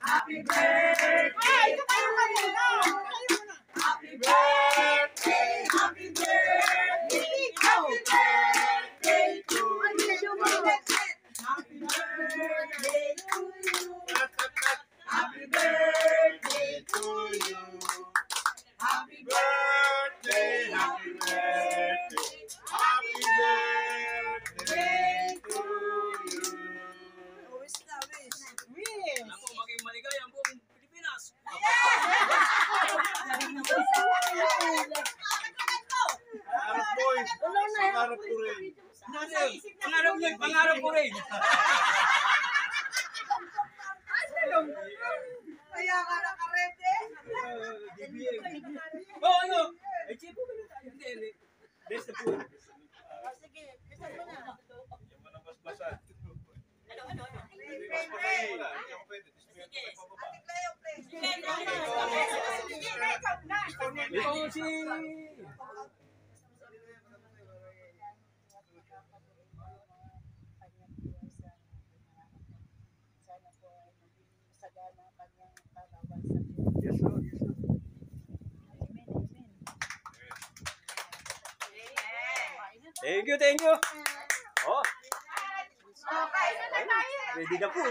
Happy birthday! Pangarap ko eh. Pangarap ko rin. Pangarap ko rin. Kaya ka nakarete. Oo, ano? Eh, chipo ba na tayo? Hindi, hindi. Best of. Sige, isa mo na. Yung mga basbasan. Ano, ano, ano? Basbasan mo lang. Hindi ako pwede. Display ko pa Ate Cleo, please. Ito si... Sana po ay maging sagana ang kanyang karawan sa Yes, Lord. Yes, Lord. Amen, amen. Thank you, thank you. Oh, Okay, ready na po.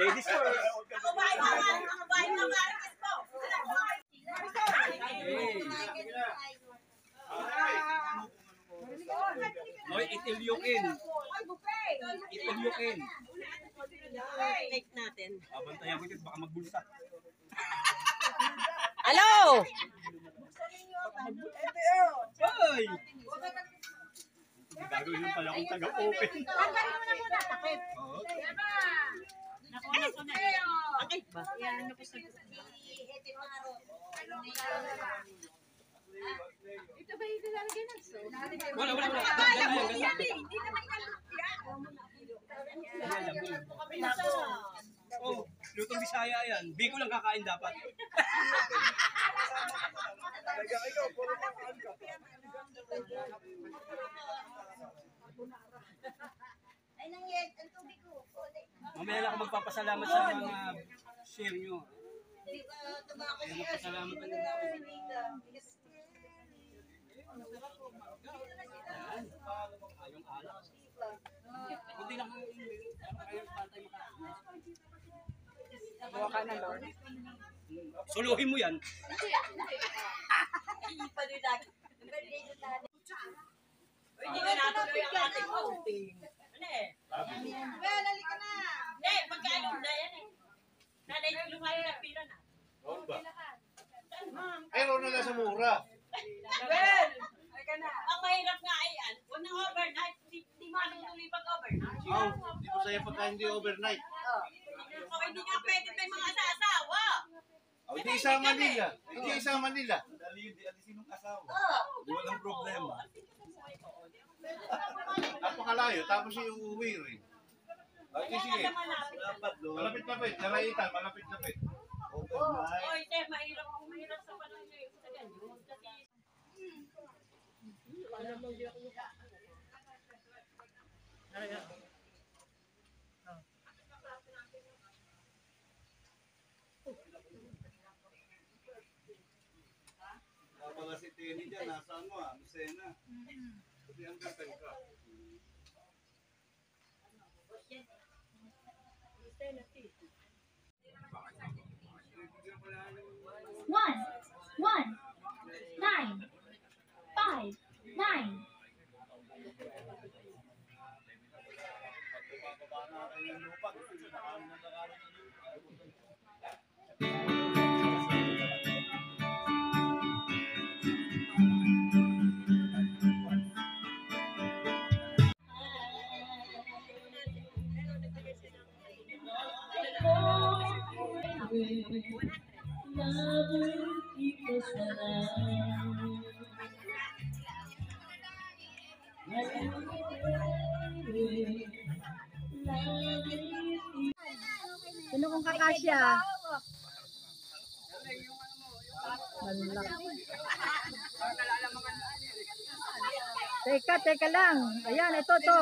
Ladies first. Ako ba yung mga, ako ba yung mga marites po? Oy, itilyukin. Itilyukin. Take natin. Abantayan ko ito, baka magbulsa. Hello! Hoy! Gagawin lang pala akong taga-open. Tanggalin mo na muna. Takip. Oo. Nakuha na. Takip ba? Yan, ano ko sa Ito ba yung lalagyan ng so? Wala, wala, wala. Ay, Ganda, ako ganda. yan eh. Hindi naman yan. Oh, lutong Bisaya yan. Biko lang kakain dapat. Ay, nangyay, ang tubig ko. Mamaya lang ako magpapasalamat sa mga share nyo. Di ba, tumako Kaya magpasalamat na nila ako. Yan. Ayong alak. Kunti lang ang ayong pantay makain. ka na, Lord. Suluhin mo yan. Hindi ka natuloy ang ating outing. Ano eh? Well, halika na. Hindi, magkano na yan eh. Nanay, lumayo na pila na. Ba? Ay, roon na lang sa mura. Well, halika na. Ang mahirap nga ay yan, huwag nang overnight. Hindi hindi matutuloy pag overnight. Oh, hindi sa'yo pagka hindi overnight. O, hindi nga pwede may mga asawa. Oh, hindi isama nila. Hindi isama nila. Dali yun, di alisin ng asawa. Oo. Di walang problema. Napakalayo, tapos yung uuwi rin. Okay, sige. Malapit-lapit, nalaitan, malapit-lapit. Overnight. Oy, te, mahirap mahirap sa panahon ngayon sa ganyan. Kasi Kapag si Tenny dyan, nasaan mo ah? Lucena. Kasi ang gantay ka. One, one, nine, five, nine. Pagkababa natin na nakaano ng lupa. Sino kong kakasya? Teka, teka lang. Ayan, ito to.